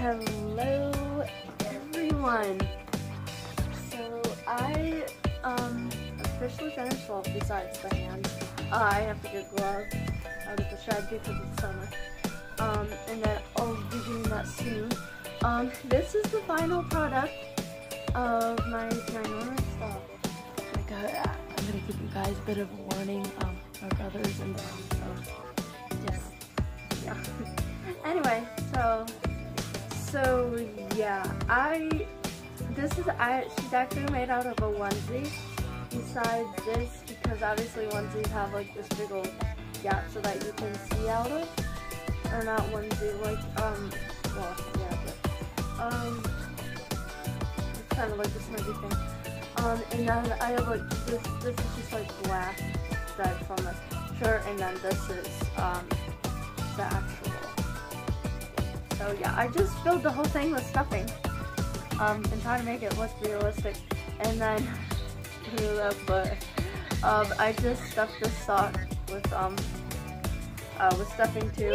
Hello everyone. So I um officially finished well besides the hand. Uh, I have to get gloves out of the because it's summer. Um and then I'll be doing that soon. Um this is the final product of my ginormous stuff. I got, I'm gonna give you guys a bit of a warning. Um my brother's and. the so yeah, I this is I she's actually made out of a onesie. Besides this, because obviously onesies have like this big old gap so that you can see out of, or not onesie like um well yeah but um it's kind of like this movie thing. Um and then I have like this this is just like black thread from the shirt and then this is um the actual so yeah, I just filled the whole thing with stuffing um, and trying to make it look realistic. And then, but um, I just stuffed this sock with um uh, with stuffing too.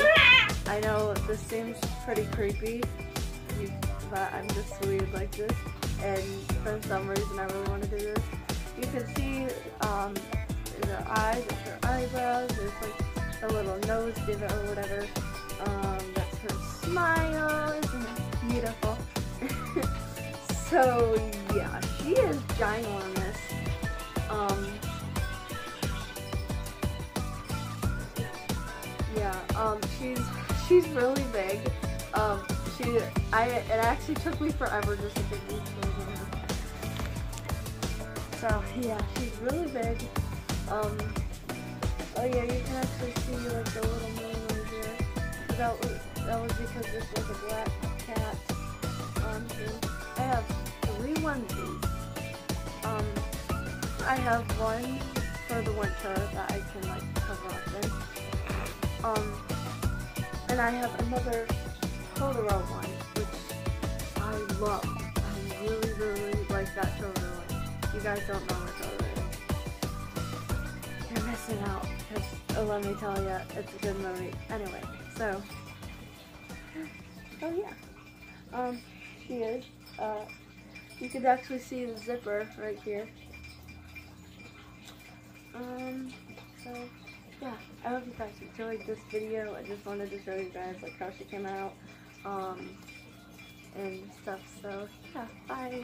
I know this seems pretty creepy, but I'm just weird like this. And for some reason, I really want to do this. You can see um, the eyes, her eyebrows. There's like a little nose divot or whatever. Um, beautiful. so yeah, she is ginormous. Um, yeah, um, she's she's really big. Um, she, I, it actually took me forever just to get these clothes on her. So yeah, she's really big. Um, oh yeah, you can actually see like the little moon right here. Was, that was because this was a black cat. Um, I have three onesies. Um, I have one for the winter that I can like cover up in. Um, and I have another Totoro one, which I love. I really, really like that Totoro one. You guys don't know what Totoro is. You're missing out, because oh, let me tell you, it's a good movie. Anyway, so, oh yeah, um, is, uh, you could actually see the zipper right here. Um, so, yeah, I hope you guys enjoyed this video. I just wanted to show you guys, like, how she came out, um, and stuff, so, yeah, bye.